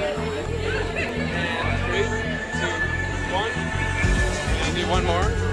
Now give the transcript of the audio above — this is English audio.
And three, two, one. And do one more.